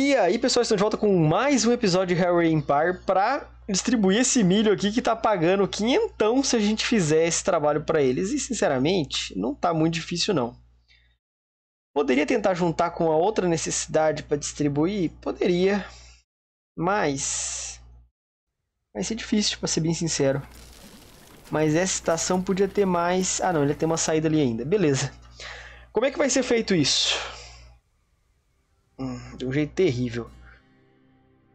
E aí, pessoal, estamos de volta com mais um episódio de Harry Empire para distribuir esse milho aqui que tá pagando quinhentão se a gente fizer esse trabalho para eles. E, sinceramente, não tá muito difícil, não. Poderia tentar juntar com a outra necessidade para distribuir? Poderia. Mas... Vai ser difícil, para ser bem sincero. Mas essa estação podia ter mais... Ah, não, ele tem uma saída ali ainda. Beleza. Como é que vai ser feito isso? De um jeito terrível.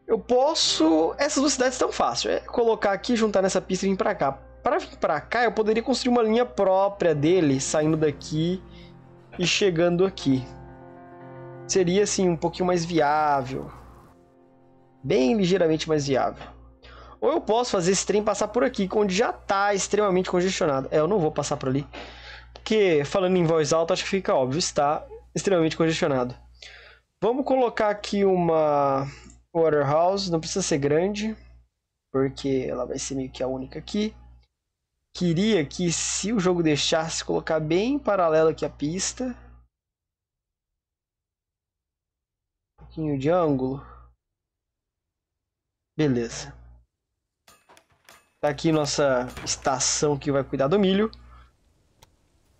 Eu posso... Essas duas cidades estão fácil. É colocar aqui, juntar nessa pista e vir pra cá. Para vir pra cá, eu poderia construir uma linha própria dele, saindo daqui e chegando aqui. Seria, assim, um pouquinho mais viável. Bem ligeiramente mais viável. Ou eu posso fazer esse trem passar por aqui, onde já está extremamente congestionado. É, eu não vou passar por ali. Porque, falando em voz alta, acho que fica óbvio. Está extremamente congestionado. Vamos colocar aqui uma warehouse, não precisa ser grande, porque ela vai ser meio que a única aqui. Queria que, se o jogo deixasse, colocar bem paralelo aqui a pista. Um pouquinho de ângulo. Beleza. Tá aqui nossa estação que vai cuidar do milho.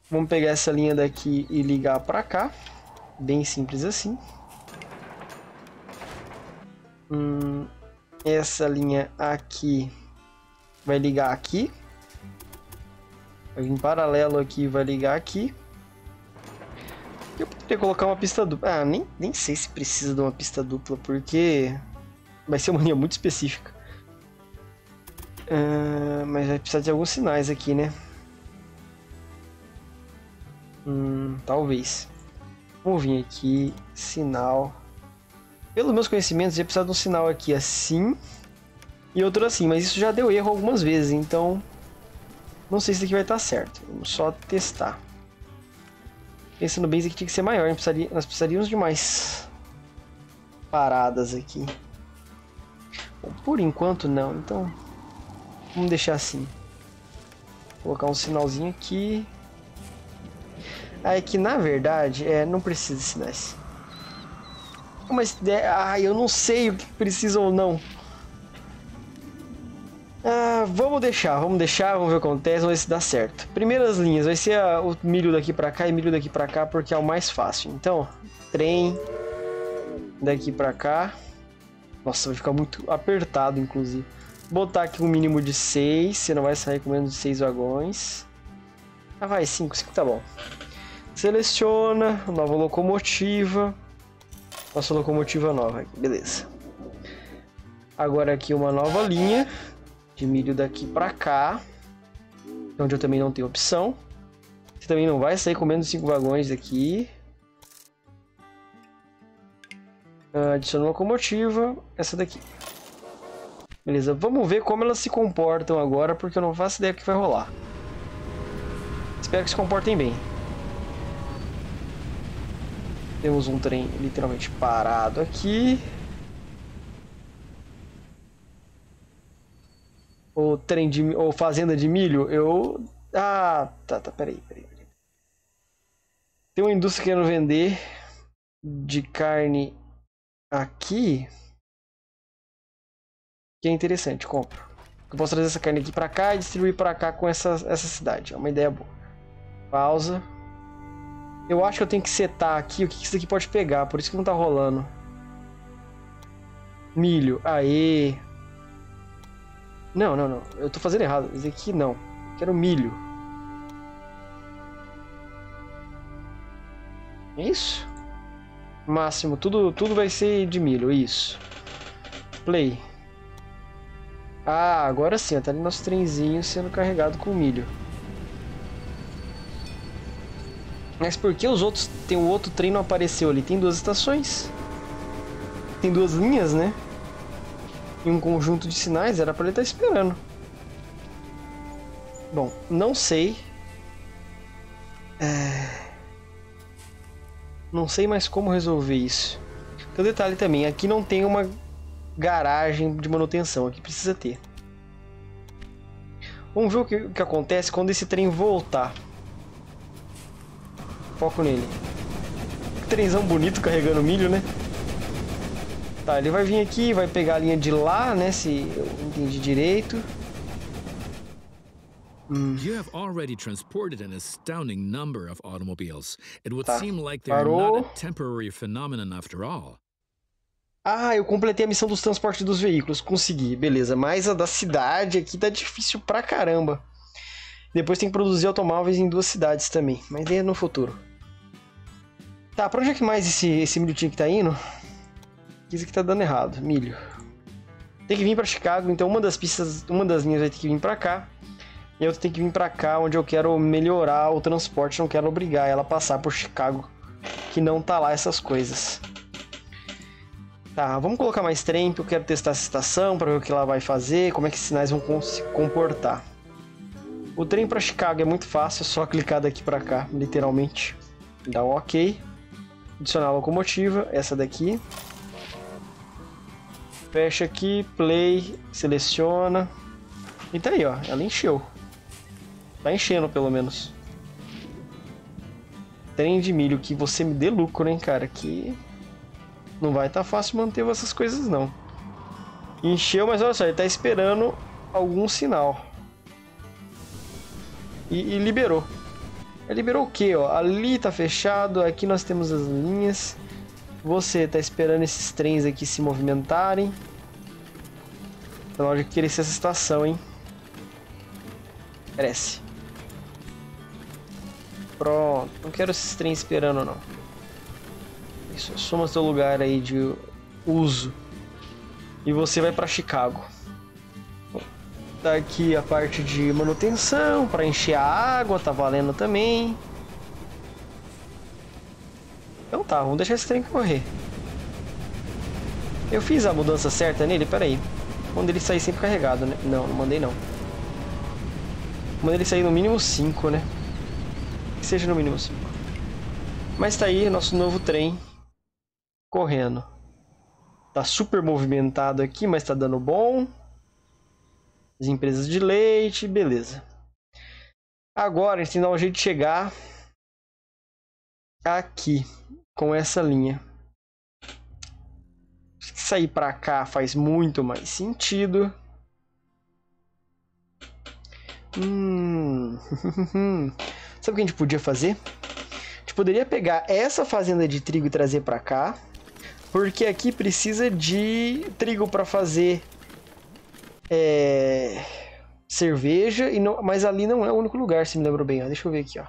Vamos pegar essa linha daqui e ligar para cá. Bem simples assim. Hum, essa linha aqui vai ligar aqui. Vai vir paralelo aqui vai ligar aqui. Eu poderia colocar uma pista dupla. Ah, nem, nem sei se precisa de uma pista dupla, porque vai ser uma linha muito específica. Uh, mas vai precisar de alguns sinais aqui, né? Hum, talvez. Vamos vir aqui, sinal. Pelos meus conhecimentos, ia precisar de um sinal aqui assim e outro assim, mas isso já deu erro algumas vezes, então não sei se isso aqui vai estar certo. Vamos só testar. Pensando bem, isso aqui tinha que ser maior, precisaria, nós precisaríamos de mais paradas aqui. Bom, por enquanto não, então vamos deixar assim. Vou colocar um sinalzinho aqui. Ah, é que na verdade, é, não precisa de sinais. Mas, ah, eu não sei o que precisa ou não. Ah, vamos deixar, vamos deixar, vamos ver o que acontece, vamos ver se dá certo. Primeiras linhas, vai ser a, o milho daqui pra cá e milho daqui pra cá, porque é o mais fácil. Então, trem daqui pra cá. Nossa, vai ficar muito apertado, inclusive. Botar aqui um mínimo de 6, você não vai sair com menos de 6 vagões. Ah, vai, 5, 5 tá bom. Seleciona, nova locomotiva. Nossa locomotiva nova, beleza. Agora aqui uma nova linha de milho daqui para cá, onde eu também não tenho opção. Você também não vai sair com menos de 5 vagões aqui. Adiciona locomotiva, essa daqui. Beleza, vamos ver como elas se comportam agora, porque eu não faço ideia do que vai rolar. Espero que se comportem bem. Temos um trem literalmente parado aqui. O trem de... ou fazenda de milho, eu... Ah, tá, tá, peraí, peraí, peraí. Tem uma indústria querendo vender de carne aqui. Que é interessante, compro. Eu posso trazer essa carne aqui pra cá e distribuir pra cá com essa, essa cidade. É uma ideia boa. Pausa. Eu acho que eu tenho que setar aqui o que isso aqui pode pegar, por isso que não tá rolando. Milho, aê. Não, não, não. Eu tô fazendo errado. Esse aqui não. Quero milho. É isso? Máximo, tudo, tudo vai ser de milho, isso. Play. Ah, agora sim, tá ali nosso trenzinho sendo carregado com milho. Mas por que os outros. Tem o outro trem não apareceu ali? Tem duas estações. Tem duas linhas, né? E um conjunto de sinais, era para ele estar tá esperando. Bom, não sei. É... Não sei mais como resolver isso. Tem um detalhe também, aqui não tem uma garagem de manutenção, aqui precisa ter. Vamos ver o que, o que acontece quando esse trem voltar. Foco nele. Trenzão bonito carregando milho, né? Tá, ele vai vir aqui, vai pegar a linha de lá, né? Se eu entendi direito. Hum. You have already transported an astounding number of automobiles. It would tá. seem like they're Parou. not a temporary phenomenon after all. Ah, eu completei a missão dos transportes dos veículos. Consegui, beleza. Mas a da cidade aqui tá difícil pra caramba. Depois tem que produzir automóveis em duas cidades também. Mas é no futuro. Tá, pra onde é que mais esse, esse milho tinha que tá indo? Isso aqui tá dando errado, milho. Tem que vir pra Chicago, então uma das pistas, uma das linhas vai ter que vir pra cá. E a outra tem que vir pra cá, onde eu quero melhorar o transporte, não quero obrigar ela a passar por Chicago, que não tá lá essas coisas. Tá, vamos colocar mais trem, porque eu quero testar essa estação, para ver o que ela vai fazer, como é que esses sinais vão se comportar. O trem para Chicago é muito fácil, é só clicar daqui para cá, literalmente. Dá um OK. Adicionar a locomotiva, essa daqui. Fecha aqui, play, seleciona. E tá aí, ó, ela encheu. Tá enchendo, pelo menos. Trem de milho, que você me dê lucro, hein, cara, que... Não vai tá fácil manter essas coisas, não. Encheu, mas olha só, ele tá esperando algum sinal. E, e liberou. Liberou o que, ó? Ali tá fechado, aqui nós temos as linhas. Você tá esperando esses trens aqui se movimentarem. Então, lógico que crescer essa estação, hein? Cresce. Pronto. Não quero esses trens esperando, não. Isso, assuma seu lugar aí de uso. E você vai para Chicago. Daqui a parte de manutenção, para encher a água, tá valendo também. Então tá, vamos deixar esse trem correr. Eu fiz a mudança certa nele? Pera aí. Quando ele sair sempre carregado, né? Não, não mandei não. Manda ele sair no mínimo 5, né? Que seja no mínimo 5. Mas tá aí nosso novo trem correndo. Tá super movimentado aqui, mas tá dando bom. As empresas de leite, beleza. Agora a gente tem que um jeito de chegar aqui com essa linha. Sair para cá faz muito mais sentido. Hum. Sabe o que a gente podia fazer? A gente poderia pegar essa fazenda de trigo e trazer para cá. Porque aqui precisa de trigo para fazer é, cerveja, e não, mas ali não é o único lugar, se me lembro bem. Ó. Deixa eu ver aqui, ó.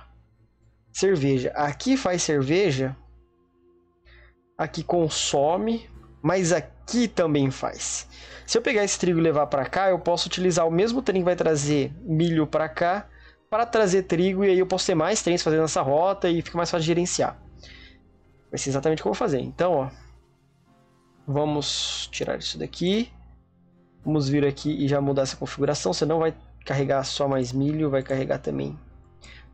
Cerveja. Aqui faz cerveja. Aqui consome, mas aqui também faz. Se eu pegar esse trigo e levar para cá, eu posso utilizar o mesmo trem que vai trazer milho para cá para trazer trigo e aí eu posso ter mais trens fazendo essa rota e fica mais fácil de gerenciar. Vai ser exatamente o que eu vou fazer. Então, ó, Vamos tirar isso daqui. Vamos vir aqui e já mudar essa configuração. Você não vai carregar só mais milho, vai carregar também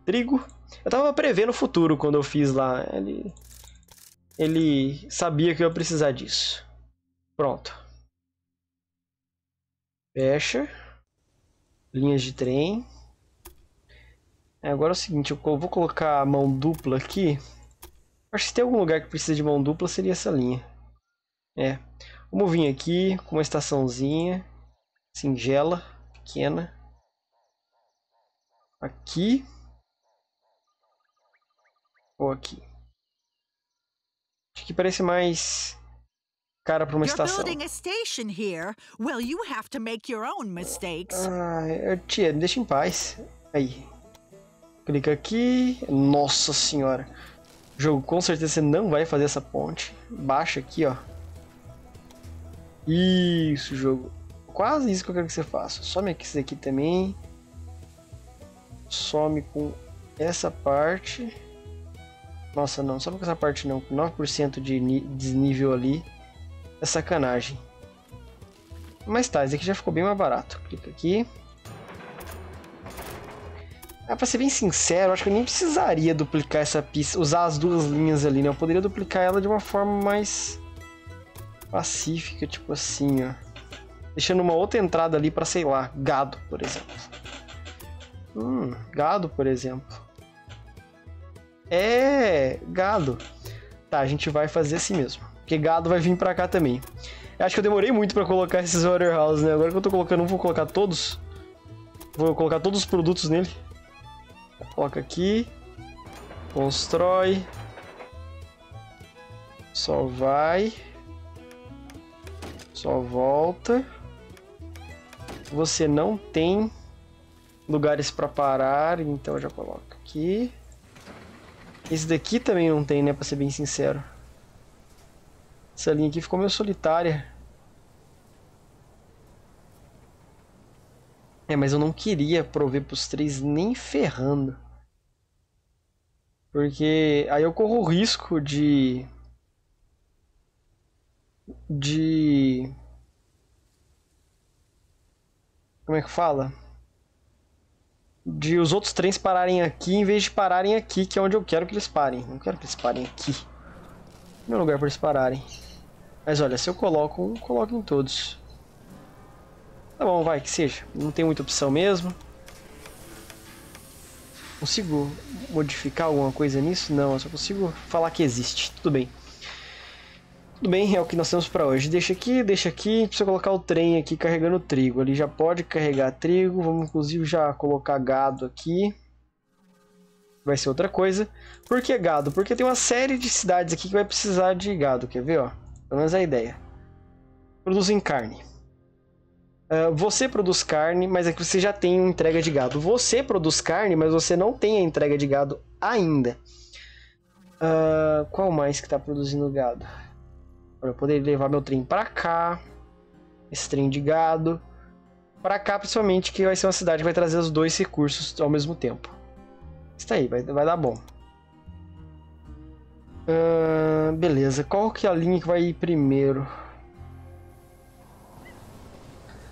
trigo. Eu tava prevendo o futuro quando eu fiz lá. Ele, ele sabia que eu ia precisar disso. Pronto. Fecha. Linhas de trem. É, agora é o seguinte, eu vou colocar a mão dupla aqui. Acho que se tem algum lugar que precisa de mão dupla, seria essa linha. É. Vamos vir aqui com uma estaçãozinha singela, pequena. Aqui. Ou aqui. Acho que parece mais cara para uma estação. Ah, tia, deixa em paz. Aí. Clica aqui. Nossa senhora. O jogo com certeza você não vai fazer essa ponte. Baixa aqui, ó. Isso, jogo. Quase isso que eu quero que você faça. Some aqui isso aqui também. Some com essa parte. Nossa, não. Some com essa parte não. 9% de desnível ali. É sacanagem. Mas tá, esse aqui já ficou bem mais barato. Clica aqui. Ah, pra ser bem sincero, acho que eu nem precisaria duplicar essa pista, usar as duas linhas ali, né? Eu poderia duplicar ela de uma forma mais pacífica, tipo assim, ó. Deixando uma outra entrada ali para sei lá, gado, por exemplo. Hum, gado, por exemplo. É, gado. Tá, a gente vai fazer assim mesmo. Porque gado vai vir pra cá também. Eu acho que eu demorei muito pra colocar esses warehouse, né? Agora que eu tô colocando, vou colocar todos. Vou colocar todos os produtos nele. Coloca aqui. Constrói. Só vai. Só volta. Você não tem lugares para parar, então eu já coloco aqui. Esse daqui também não tem, né, pra ser bem sincero. Essa linha aqui ficou meio solitária. É, mas eu não queria prover pros três nem ferrando. Porque aí eu corro o risco de... De... Como é que fala? De os outros trens pararem aqui em vez de pararem aqui, que é onde eu quero que eles parem. Não quero que eles parem aqui. É lugar para eles pararem. Mas olha, se eu coloco um, coloco em todos. Tá bom, vai, que seja. Não tem muita opção mesmo. Consigo modificar alguma coisa nisso? Não, eu só consigo falar que existe. Tudo bem. Tudo bem, é o que nós temos para hoje. Deixa aqui, deixa aqui. Precisa colocar o trem aqui carregando trigo. Ali já pode carregar trigo. Vamos inclusive já colocar gado aqui. Vai ser outra coisa. Por que gado? Porque tem uma série de cidades aqui que vai precisar de gado. Quer ver, ó? Pelo menos a ideia. Produzem carne. Uh, você produz carne, mas é que você já tem entrega de gado. Você produz carne, mas você não tem a entrega de gado ainda. Uh, qual mais que está produzindo gado? Eu poderia levar meu trem para cá. Esse trem de gado. Para cá, principalmente, que vai ser uma cidade que vai trazer os dois recursos ao mesmo tempo. Isso aí, vai, vai dar bom. Uh, beleza, qual que é a linha que vai ir primeiro?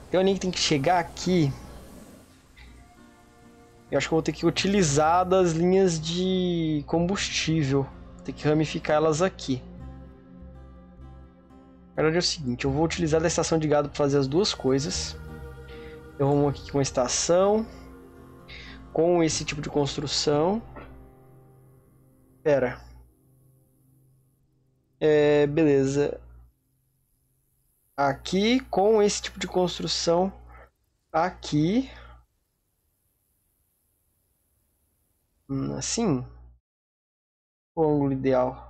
Tem uma linha que tem que chegar aqui. Eu acho que eu vou ter que utilizar das linhas de combustível. Tem que ramificar elas aqui. Verdade é o seguinte, eu vou utilizar da estação de gado para fazer as duas coisas. Eu vou aqui com a estação, com esse tipo de construção. Pera. É, beleza. Aqui, com esse tipo de construção aqui. Hum, assim. O ângulo ideal.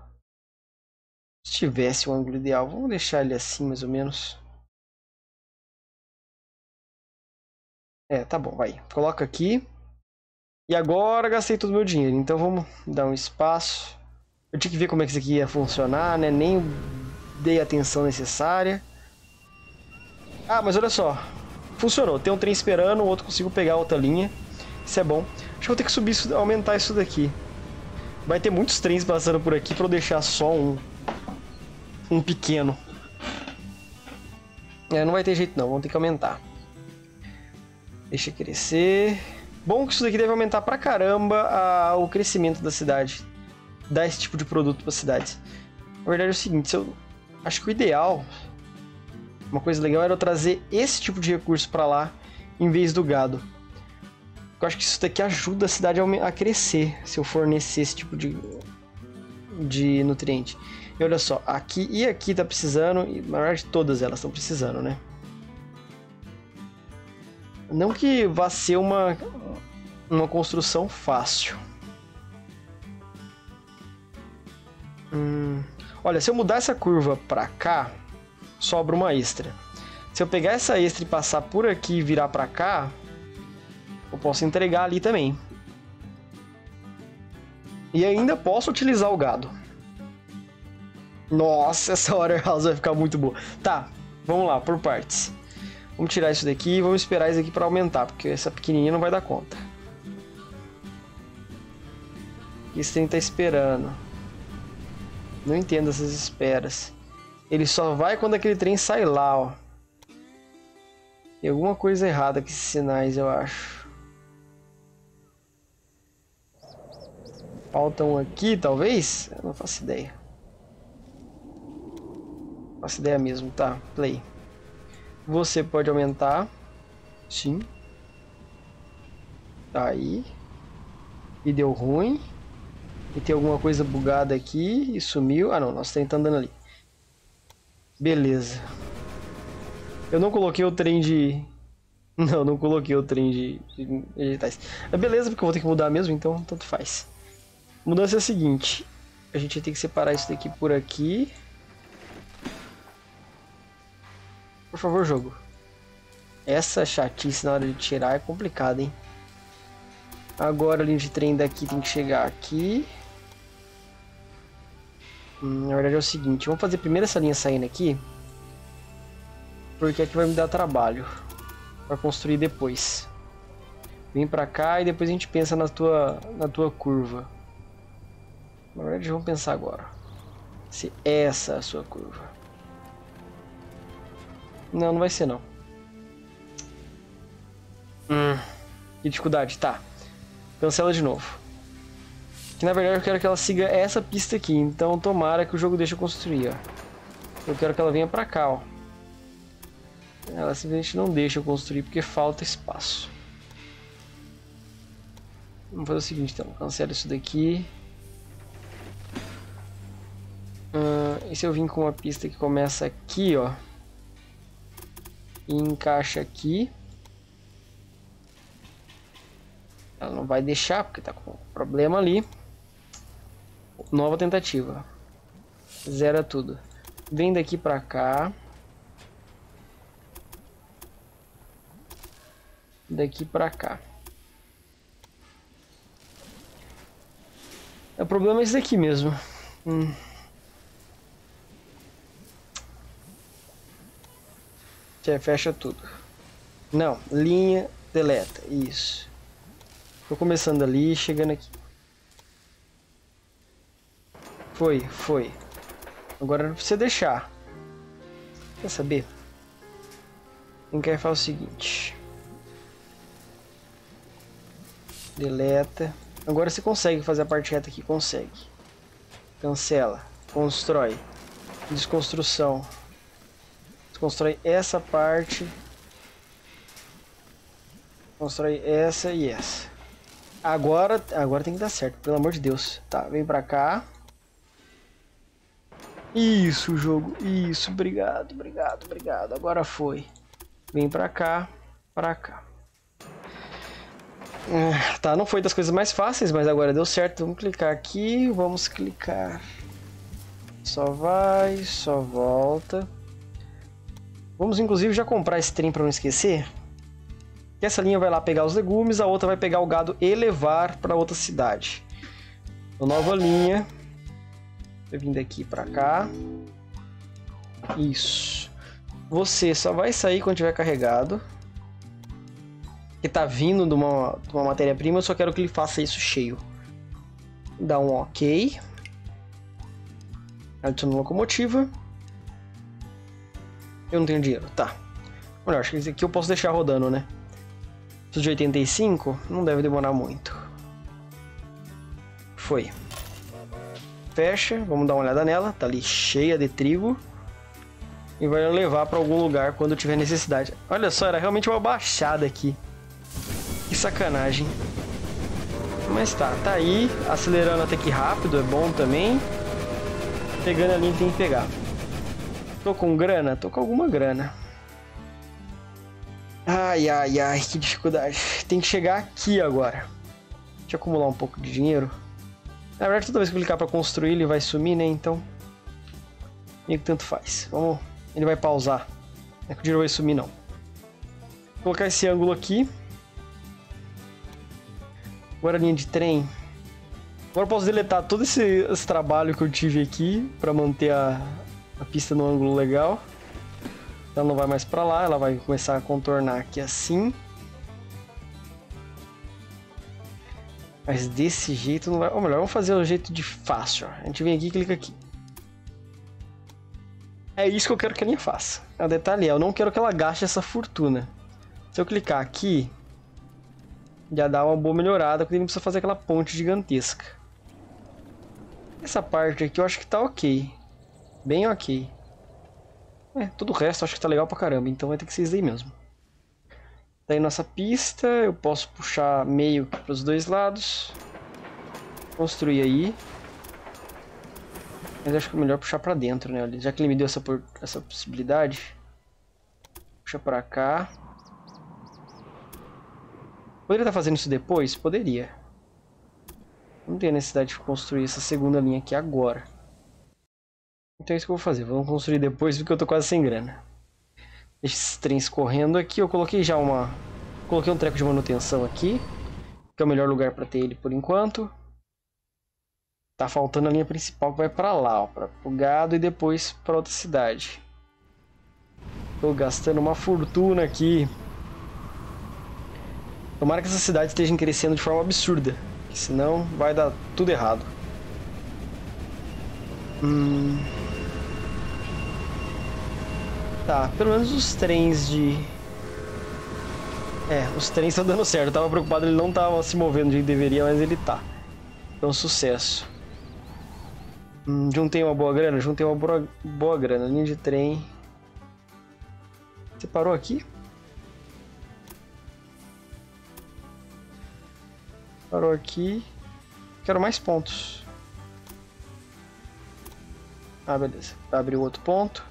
Se tivesse o ângulo ideal, vamos deixar ele assim mais ou menos. É, tá bom, vai. Coloca aqui. E agora gastei todo o meu dinheiro, então vamos dar um espaço. Eu tinha que ver como é que isso aqui ia funcionar, né? Nem dei a atenção necessária. Ah, mas olha só. Funcionou. Tem um trem esperando, o outro consigo pegar outra linha. Isso é bom. Acho que vou ter que subir, aumentar isso daqui. Vai ter muitos trens passando por aqui para eu deixar só um um pequeno. É, não vai ter jeito não, vamos ter que aumentar. Deixa crescer. Bom que isso daqui deve aumentar pra caramba a, o crescimento da cidade. Dar esse tipo de produto pra cidade. Na verdade é o seguinte, eu acho que o ideal, uma coisa legal era eu trazer esse tipo de recurso para lá em vez do gado. Eu acho que isso daqui ajuda a cidade a, a crescer se eu fornecer esse tipo de, de nutriente. E olha só, aqui e aqui tá precisando, e na verdade todas elas estão precisando, né? Não que vá ser uma, uma construção fácil. Hum, olha, se eu mudar essa curva pra cá, sobra uma extra. Se eu pegar essa extra e passar por aqui e virar pra cá, eu posso entregar ali também. E ainda posso utilizar o gado. Nossa, essa warehouse vai ficar muito boa. Tá, vamos lá, por partes. Vamos tirar isso daqui e vamos esperar isso aqui para aumentar, porque essa pequenininha não vai dar conta. Esse trem tá esperando. Não entendo essas esperas. Ele só vai quando aquele trem sai lá, ó. Tem alguma coisa errada com esses sinais, eu acho. Faltam aqui, talvez? Eu não faço ideia. Faço ideia mesmo, tá? Play. Você pode aumentar. Sim. Tá aí. E deu ruim. E tem alguma coisa bugada aqui e sumiu. Ah não, nosso trem tá andando ali. Beleza. Eu não coloquei o trem de... Não, não coloquei o trem de, de vegetais. beleza, porque eu vou ter que mudar mesmo, então tanto faz. Mudança é a seguinte. A gente tem que separar isso daqui por aqui. Por favor, jogo. Essa chatice na hora de tirar é complicada, hein? Agora a linha de trem daqui tem que chegar aqui. Hum, na verdade é o seguinte, vamos fazer primeiro essa linha saindo aqui. Porque aqui vai me dar trabalho. Para construir depois. Vem pra cá e depois a gente pensa na tua, na tua curva. Na verdade vamos pensar agora. Se essa é a sua curva. Não, não vai ser não. Hum, que dificuldade, tá. Cancela de novo. Que na verdade eu quero que ela siga essa pista aqui, então tomara que o jogo deixe eu construir, ó. Eu quero que ela venha pra cá, ó. Ela simplesmente não deixa eu construir porque falta espaço. Vamos fazer o seguinte então, cancela isso daqui. Uh, e se eu vim com uma pista que começa aqui, ó. E encaixa aqui. Ela não vai deixar porque tá com problema ali. Nova tentativa. Zera tudo. Vem daqui pra cá. Daqui pra cá. O problema é esse daqui mesmo. Hum. Fecha tudo. Não, linha, deleta. Isso. Tô começando ali, chegando aqui. Foi, foi. Agora não precisa deixar. Quer saber? Quem quer fazer o seguinte. Deleta. Agora você consegue fazer a parte reta aqui, consegue. Cancela. Constrói. Desconstrução. Desconstrói essa parte. Constrói essa e essa. Agora, agora tem que dar certo, pelo amor de Deus. Tá, vem pra cá. Isso, jogo. Isso, obrigado, obrigado, obrigado. Agora foi. Vem pra cá, pra cá. Ah, tá, não foi das coisas mais fáceis, mas agora deu certo. Vamos clicar aqui, vamos clicar. Só vai, só volta. Vamos inclusive já comprar esse trem para não esquecer. Que essa linha vai lá pegar os legumes, a outra vai pegar o gado e levar para outra cidade. Nova linha. Vai vir daqui para cá. Isso. Você só vai sair quando tiver carregado. Que tá vindo de uma, uma matéria-prima, eu só quero que ele faça isso cheio. Dá um OK. Adiciona locomotiva. Eu não tenho dinheiro, tá. Olha, acho que esse aqui eu posso deixar rodando, né? Preciso de 85? Não deve demorar muito. Foi. Fecha, vamos dar uma olhada nela. Tá ali cheia de trigo. E vai levar para algum lugar quando tiver necessidade. Olha só, era realmente uma baixada aqui. Que sacanagem. Mas tá, tá aí. Acelerando até que rápido, é bom também. Pegando a linha tem que pegar. Tô com grana? Tô com alguma grana. Ai, ai, ai, que dificuldade. Tem que chegar aqui agora. Deixa eu acumular um pouco de dinheiro. Na verdade, toda vez que eu clicar para construir, ele vai sumir, né? Então, meio que tanto faz. Vamos, ele vai pausar. Não é que o dinheiro vai sumir, não. Vou colocar esse ângulo aqui. Agora a linha de trem. Agora eu posso deletar todo esse, esse trabalho que eu tive aqui para manter a, a pista no ângulo legal. Ela não vai mais para lá, ela vai começar a contornar aqui assim. Mas desse jeito não vai... Ou melhor, vamos fazer o jeito de fácil. A gente vem aqui e clica aqui. É isso que eu quero que a linha faça. O detalhe é, eu não quero que ela gaste essa fortuna. Se eu clicar aqui, já dá uma boa melhorada, porque não precisa fazer aquela ponte gigantesca. Essa parte aqui eu acho que tá ok. Bem ok. É, todo o resto acho que tá legal pra caramba, então vai ter que ser isso aí mesmo. Daí nossa pista, eu posso puxar meio para os dois lados. Construir aí. Mas acho que é melhor puxar pra dentro, né? Já que ele me deu essa, essa possibilidade. Puxa pra cá. Poderia estar fazendo isso depois? Poderia. Não tem necessidade de construir essa segunda linha aqui agora. Então é isso que eu vou fazer. Vamos construir depois porque eu tô quase sem grana. Deixa esses trens correndo aqui. Eu coloquei já uma... Coloquei um treco de manutenção aqui. Que é o melhor lugar para ter ele por enquanto. Tá faltando a linha principal que vai para lá, ó, para o gado e depois para outra cidade. Tô gastando uma fortuna aqui. Tomara que essas cidades estejam crescendo de forma absurda, senão vai dar tudo errado. Hum... Tá, pelo menos os trens de... É, os trens estão dando certo. Eu tava preocupado, ele não tava se movendo que deveria, mas ele tá. Então, sucesso. Hum, juntei uma boa grana? Juntei uma boa, boa grana. Linha de trem. Você parou aqui? Parou aqui. Quero mais pontos. Ah, beleza. Abre o outro ponto.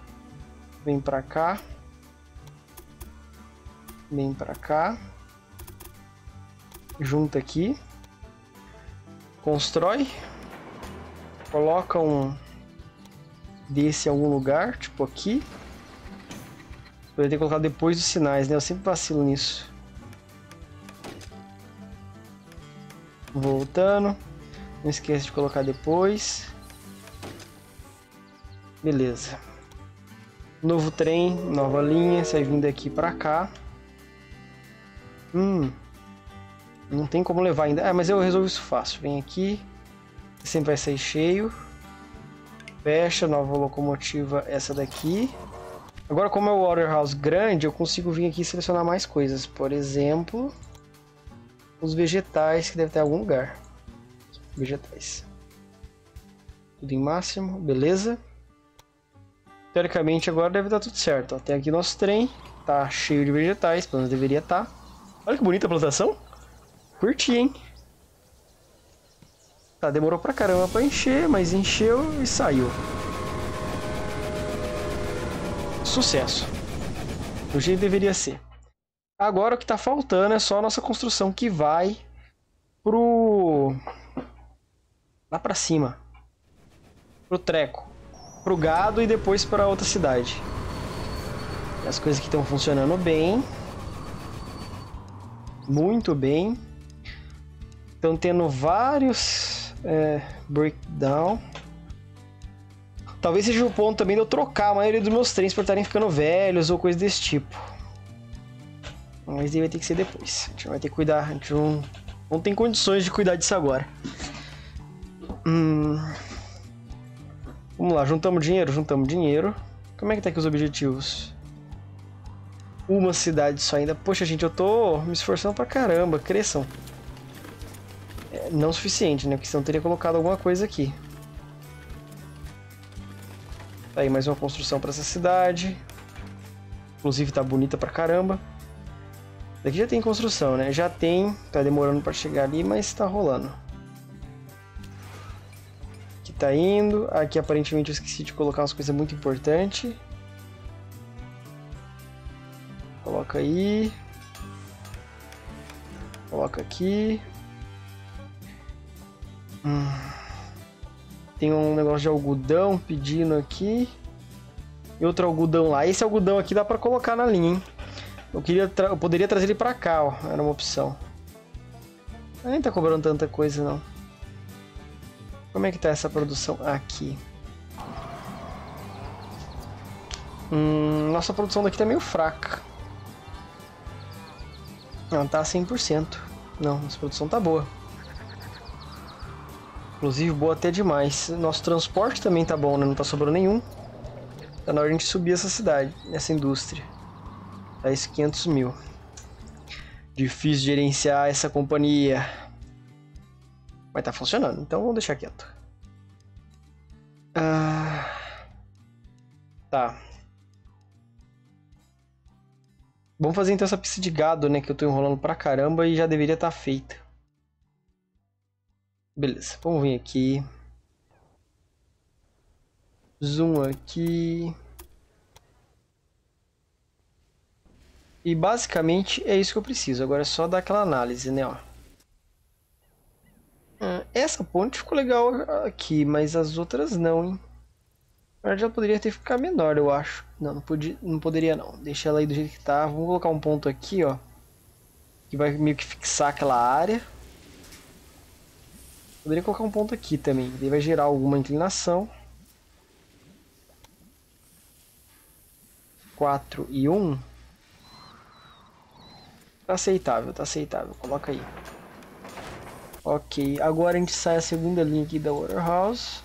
Vem pra cá. Vem pra cá. Junta aqui. Constrói. Coloca um desse em algum lugar, tipo aqui. Poderia ter colocado depois dos sinais, né? Eu sempre vacilo nisso. Voltando. Não esqueça de colocar depois. Beleza. Novo trem, nova linha, sai vindo aqui pra cá. Hum. Não tem como levar ainda. Ah, mas eu resolvo isso fácil. Vem aqui sempre vai sair cheio. Fecha, nova locomotiva, essa daqui. Agora, como é o warehouse grande, eu consigo vir aqui e selecionar mais coisas. Por exemplo, os vegetais que deve ter em algum lugar. Vegetais. Tudo em máximo, beleza. Teoricamente agora deve estar tudo certo. Ó, tem aqui nosso trem, tá cheio de vegetais, pelo menos deveria estar. Tá. Olha que bonita a plantação. Curti, hein? Tá, demorou pra caramba pra encher, mas encheu e saiu. Sucesso. Do jeito deveria ser. Agora o que tá faltando é só a nossa construção que vai pro... Lá pra cima. Pro treco. Pro gado e depois pra outra cidade. As coisas que estão funcionando bem. Muito bem. Estão tendo vários é, breakdown. Talvez seja o ponto também de eu trocar a maioria dos meus trens por estarem ficando velhos ou coisa desse tipo. Mas aí vai ter que ser depois. A gente vai ter que cuidar. A gente não, não tem condições de cuidar disso agora. Hum. Vamos lá, juntamos dinheiro? Juntamos dinheiro. Como é que tá aqui os objetivos? Uma cidade só ainda. Poxa, gente, eu tô me esforçando pra caramba. Cresçam não suficiente, né? Porque senão teria colocado alguma coisa aqui. Tá aí mais uma construção para essa cidade. Inclusive tá bonita pra caramba. Daqui já tem construção, né? Já tem, tá demorando para chegar ali, mas tá rolando. Tá indo. Aqui aparentemente eu esqueci de colocar umas coisas muito importantes. Coloca aí. Coloca aqui. Hum. Tem um negócio de algodão pedindo aqui. E outro algodão lá. Esse algodão aqui dá pra colocar na linha, hein? Eu, queria eu poderia trazer ele pra cá, ó. Era uma opção. Nem tá cobrando tanta coisa, não. Como é que tá essa produção aqui? Hum, nossa produção daqui tá meio fraca. Não, tá 100%. Não, nossa produção tá boa. Inclusive, boa até demais. Nosso transporte também tá bom, né? Não tá sobrando nenhum. Tá na hora de a gente subir essa cidade, essa indústria. Tá isso 500 mil. Difícil gerenciar essa companhia. Mas tá funcionando, então vamos deixar quieto. Ah... Tá. Vamos fazer então essa pista de gado, né? Que eu tô enrolando pra caramba e já deveria estar tá feita. Beleza, vamos vir aqui. Zoom aqui. E basicamente é isso que eu preciso. Agora é só dar aquela análise, né? Ó. Essa ponte ficou legal aqui, mas as outras não, hein? Ela já poderia ter ficado menor, eu acho. Não, não, podia, não poderia não. Deixa ela aí do jeito que tá. Vamos colocar um ponto aqui, ó. Que vai meio que fixar aquela área. Poderia colocar um ponto aqui também. Ele vai gerar alguma inclinação. 4 e 1. Tá aceitável, tá aceitável. Coloca aí. Ok, agora a gente sai a segunda linha aqui da Waterhouse.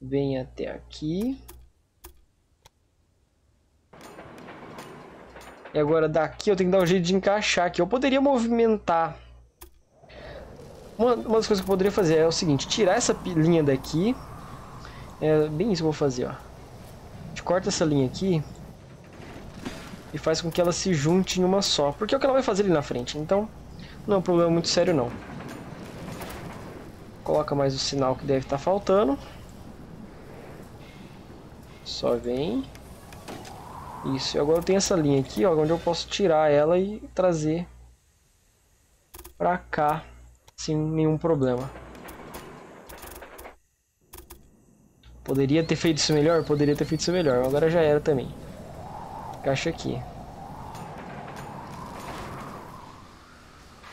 Vem até aqui. E agora daqui eu tenho que dar um jeito de encaixar aqui. Eu poderia movimentar. Uma, uma das coisas que eu poderia fazer é o seguinte, tirar essa linha daqui. É bem isso que eu vou fazer, ó. A gente corta essa linha aqui. E faz com que ela se junte em uma só. Porque é o que ela vai fazer ali na frente. Então, não é um problema muito sério não. Coloca mais o sinal que deve estar faltando. Só vem. Isso, e agora eu tenho essa linha aqui, ó, onde eu posso tirar ela e trazer pra cá, sem nenhum problema. Poderia ter feito isso melhor? Poderia ter feito isso melhor, agora já era também. Encaixa aqui.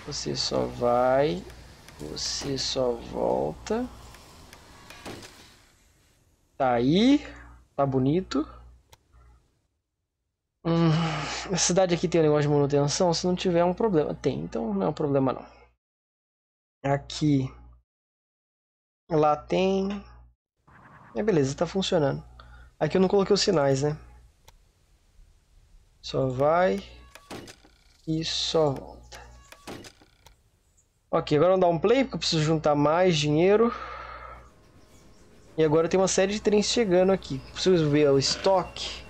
Você só vai, você só volta. Tá aí. Tá bonito. Hum, a cidade aqui tem um negócio de manutenção, se não tiver é um problema. Tem, então não é um problema não. Aqui. Lá tem. É beleza, tá funcionando. Aqui eu não coloquei os sinais, né? Só vai. E só volta. Ok, agora vamos dar um play, porque eu preciso juntar mais dinheiro. E agora tem uma série de trens chegando aqui. Preciso ver o estoque.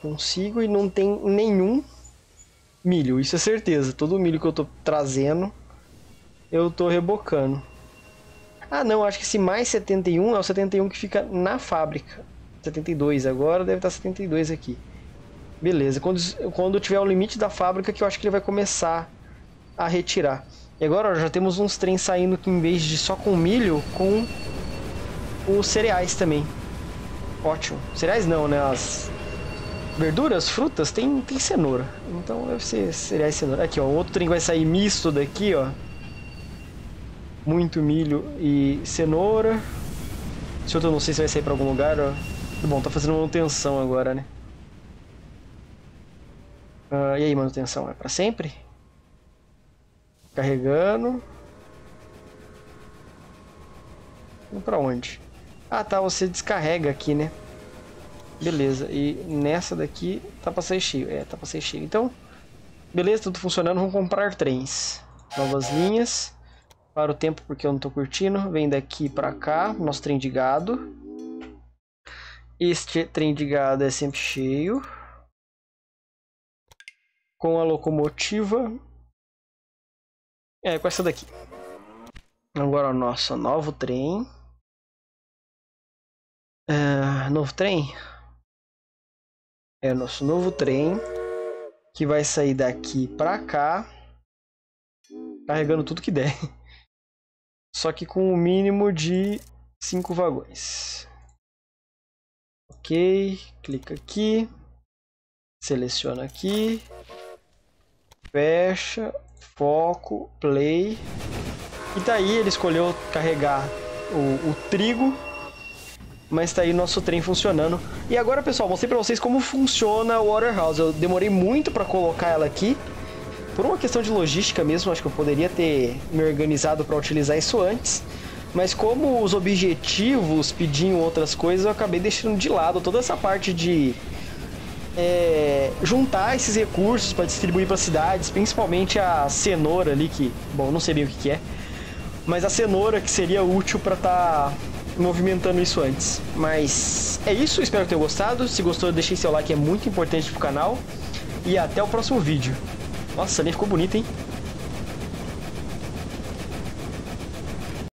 Consigo e não tem nenhum milho, isso é certeza. Todo milho que eu tô trazendo, eu tô rebocando. Ah não, acho que esse mais 71 é o 71 que fica na fábrica. 72 agora, deve estar 72 aqui. Beleza, quando, quando tiver o limite da fábrica que eu acho que ele vai começar a retirar. E agora ó, já temos uns trens saindo que em vez de só com milho, com os cereais também. Ótimo. Cereais não, né? As verduras, frutas, tem, tem cenoura. Então deve ser cereais e cenoura. Aqui, ó. Outro trem vai sair misto daqui, ó. Muito milho e cenoura. Esse outro eu não sei se vai sair pra algum lugar, ó. Bom, tá fazendo manutenção agora, né? Uh, e aí, manutenção? É pra sempre? Carregando. Vamos pra onde? Ah, tá, você descarrega aqui, né? Beleza, e nessa daqui tá pra sair cheio. É, tá pra sair cheio. Então, beleza, tudo funcionando. Vamos comprar trens. Novas linhas. Para o tempo, porque eu não tô curtindo. Vem daqui pra cá, nosso trem de gado. Este trem de gado é sempre cheio. Com a locomotiva. É, com essa daqui. Agora o nosso novo trem. Uh, novo trem? É nosso novo trem que vai sair daqui pra cá, carregando tudo que der. Só que com o um mínimo de cinco vagões. Ok, clica aqui, seleciona aqui, fecha, foco, play. E daí ele escolheu carregar o, o trigo mas tá aí nosso trem funcionando. E agora, pessoal, mostrei pra vocês como funciona o Waterhouse. Eu demorei muito pra colocar ela aqui, por uma questão de logística mesmo, acho que eu poderia ter me organizado para utilizar isso antes. Mas como os objetivos pediam outras coisas, eu acabei deixando de lado toda essa parte de é, juntar esses recursos para distribuir para cidades, principalmente a cenoura ali, que, bom, não sei bem o que, que é, mas a cenoura que seria útil para estar tá movimentando isso antes. Mas é isso, espero que tenham gostado. Se gostou, deixe seu like, é muito importante pro canal. E até o próximo vídeo. Nossa, nem ficou bonito, hein?